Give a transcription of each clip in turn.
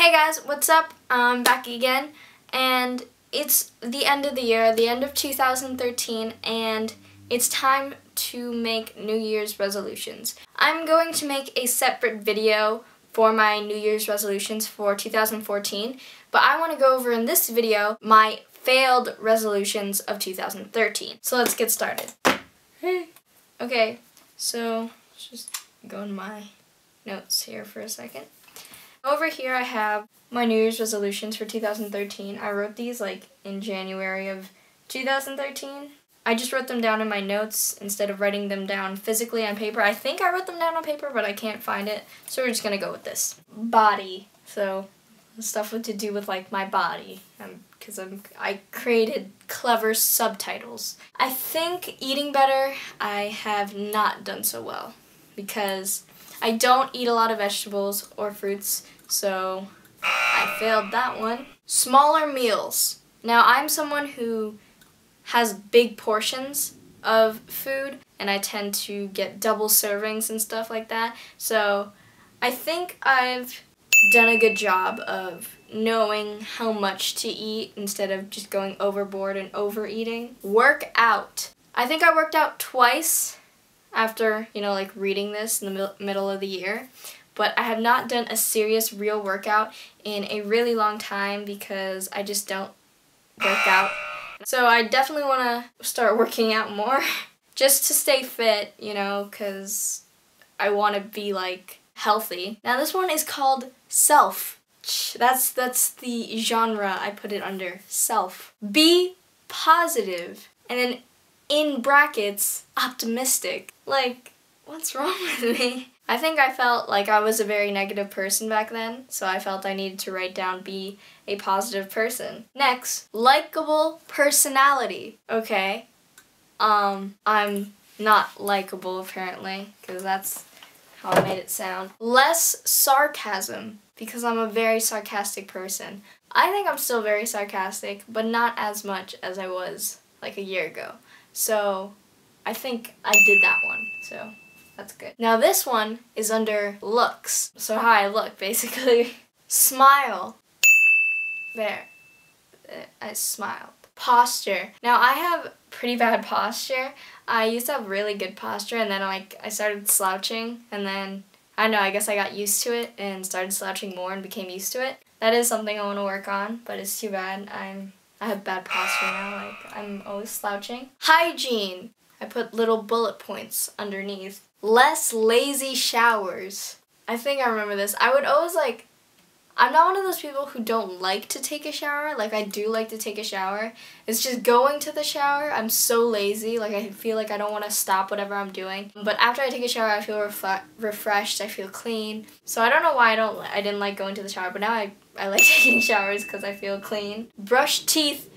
Hey guys, what's up? I'm back again, and it's the end of the year, the end of 2013, and it's time to make New Year's resolutions. I'm going to make a separate video for my New Year's resolutions for 2014, but I want to go over in this video my failed resolutions of 2013. So let's get started. Hey. Okay, so let's just go in my notes here for a second. Over here I have my New Year's resolutions for 2013. I wrote these like in January of 2013. I just wrote them down in my notes instead of writing them down physically on paper. I think I wrote them down on paper, but I can't find it. So we're just gonna go with this. Body. So stuff with to do with like my body. because I'm I created clever subtitles. I think eating better I have not done so well because I don't eat a lot of vegetables or fruits, so I failed that one. Smaller meals. Now, I'm someone who has big portions of food, and I tend to get double servings and stuff like that, so I think I've done a good job of knowing how much to eat instead of just going overboard and overeating. Work out. I think I worked out twice after, you know, like reading this in the middle of the year. But I have not done a serious real workout in a really long time because I just don't work out. So I definitely want to start working out more just to stay fit, you know, because I want to be like healthy. Now this one is called Self. That's that's the genre I put it under. Self. Be positive. And then in brackets, optimistic. Like, what's wrong with me? I think I felt like I was a very negative person back then, so I felt I needed to write down be a positive person. Next, likable personality. Okay. Um, I'm not likable apparently, because that's how I made it sound. Less sarcasm, because I'm a very sarcastic person. I think I'm still very sarcastic, but not as much as I was like a year ago. So I think I did that one. So that's good. Now this one is under looks. So how I look basically. Smile. There. Uh, I smiled. Posture. Now I have pretty bad posture. I used to have really good posture and then like I started slouching and then I don't know, I guess I got used to it and started slouching more and became used to it. That is something I want to work on, but it's too bad. I'm I have bad posture now, like I'm always slouching. Hygiene. I put little bullet points underneath. Less lazy showers. I think I remember this. I would always like I'm not one of those people who don't like to take a shower. Like, I do like to take a shower. It's just going to the shower. I'm so lazy. Like, I feel like I don't want to stop whatever I'm doing. But after I take a shower, I feel refreshed. I feel clean. So I don't know why I don't. I didn't like going to the shower, but now I I like taking showers because I feel clean. Brush teeth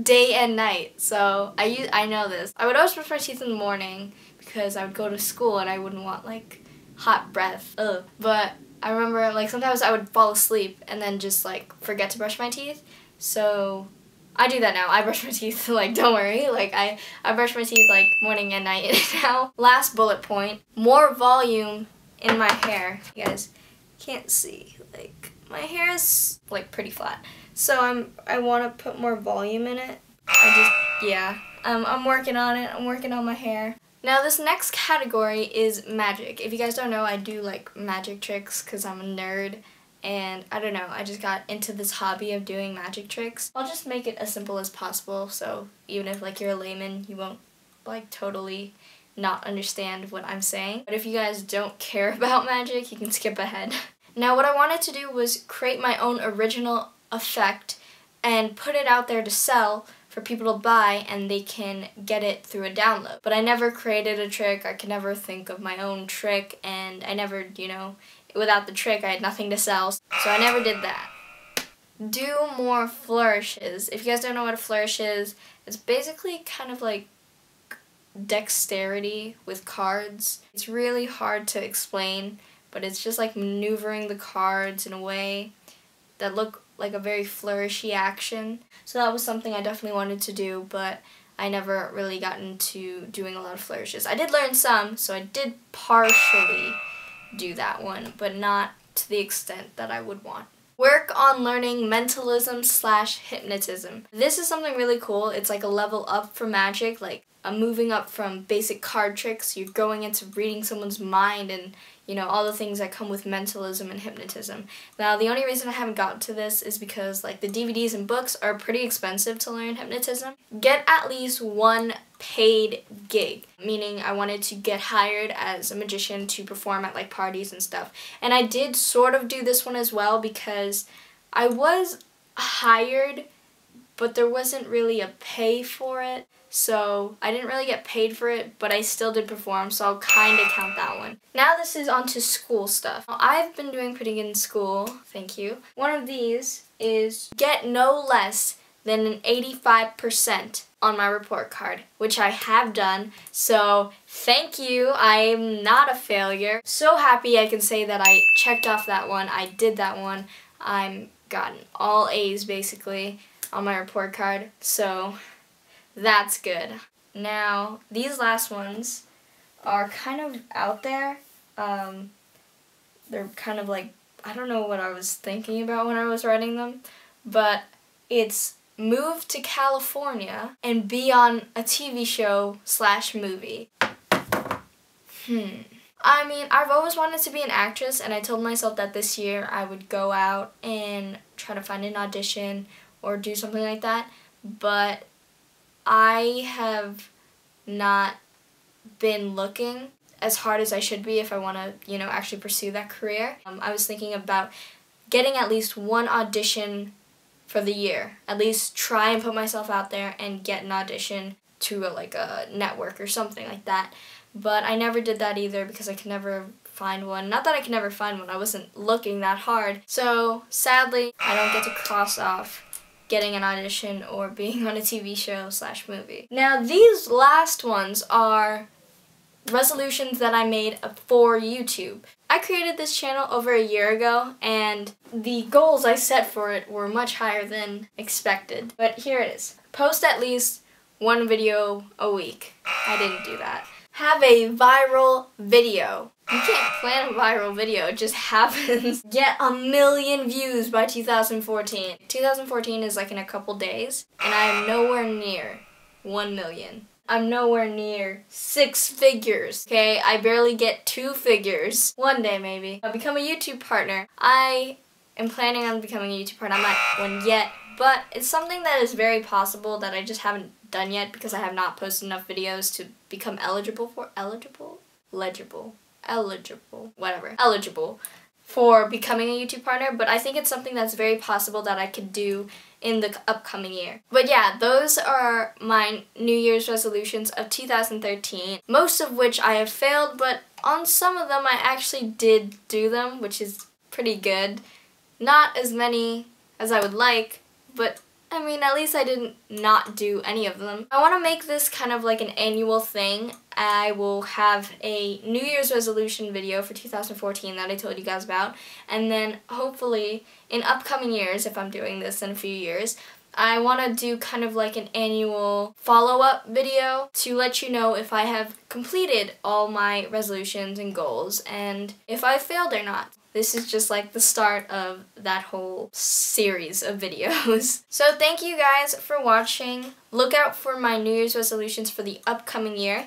day and night. So I use I know this. I would always brush my teeth in the morning because I would go to school and I wouldn't want like hot breath. Ugh. But I remember like sometimes I would fall asleep and then just like forget to brush my teeth. So I do that now. I brush my teeth like don't worry. Like I I brush my teeth like morning and night now. Last bullet point, more volume in my hair. You guys can't see like my hair is like pretty flat. So I'm I want to put more volume in it. I just yeah. Um, I'm working on it. I'm working on my hair. Now this next category is magic. If you guys don't know, I do like magic tricks because I'm a nerd and I don't know, I just got into this hobby of doing magic tricks. I'll just make it as simple as possible so even if like you're a layman, you won't like totally not understand what I'm saying. But if you guys don't care about magic, you can skip ahead. now what I wanted to do was create my own original effect and put it out there to sell for people to buy and they can get it through a download. But I never created a trick, I could never think of my own trick, and I never, you know, without the trick I had nothing to sell, so I never did that. Do more flourishes. If you guys don't know what a flourish is, it's basically kind of like dexterity with cards. It's really hard to explain, but it's just like maneuvering the cards in a way that look like a very flourishy action. So that was something I definitely wanted to do, but I never really got into doing a lot of flourishes. I did learn some, so I did partially do that one, but not to the extent that I would want. Work on learning mentalism slash hypnotism. This is something really cool. It's like a level up for magic, like a moving up from basic card tricks. You're going into reading someone's mind and you know, all the things that come with mentalism and hypnotism. Now, the only reason I haven't gotten to this is because, like, the DVDs and books are pretty expensive to learn hypnotism. Get at least one paid gig, meaning I wanted to get hired as a magician to perform at, like, parties and stuff. And I did sort of do this one as well because I was hired, but there wasn't really a pay for it. So I didn't really get paid for it, but I still did perform, so I'll kind of count that one. Now this is on to school stuff. I've been doing pretty good in school, thank you. One of these is get no less than an 85% on my report card, which I have done. So thank you. I'm not a failure. So happy I can say that I checked off that one. I did that one. I'm gotten all A's basically on my report card. So that's good. Now, these last ones are kind of out there. Um, they're kind of like, I don't know what I was thinking about when I was writing them, but it's move to California and be on a TV show slash movie. Hmm. I mean, I've always wanted to be an actress, and I told myself that this year I would go out and try to find an audition or do something like that, but I have not been looking as hard as I should be if I want to, you know, actually pursue that career. Um, I was thinking about getting at least one audition for the year. At least try and put myself out there and get an audition to a, like a network or something like that. But I never did that either because I could never find one. Not that I could never find one, I wasn't looking that hard. So sadly, I don't get to cross off getting an audition or being on a TV show slash movie. Now these last ones are resolutions that I made for YouTube. I created this channel over a year ago and the goals I set for it were much higher than expected. But here it is. Post at least one video a week. I didn't do that. Have a viral video. You can't plan a viral video, it just happens. Get a million views by 2014. 2014 is like in a couple days, and I am nowhere near 1 million. I'm nowhere near six figures, okay? I barely get two figures. One day, maybe. I'll become a YouTube partner. I am planning on becoming a YouTube partner. I'm not one yet, but it's something that is very possible that I just haven't done yet because I have not posted enough videos to become eligible for eligible legible eligible, whatever, eligible for becoming a YouTube partner, but I think it's something that's very possible that I could do in the upcoming year. But yeah, those are my New Year's resolutions of 2013, most of which I have failed, but on some of them I actually did do them, which is pretty good. Not as many as I would like, but I mean, at least I didn't not do any of them. I want to make this kind of like an annual thing. I will have a New Year's resolution video for 2014 that I told you guys about. And then hopefully in upcoming years, if I'm doing this in a few years, I want to do kind of like an annual follow-up video to let you know if I have completed all my resolutions and goals and if I failed or not. This is just like the start of that whole series of videos. So thank you guys for watching. Look out for my New Year's resolutions for the upcoming year.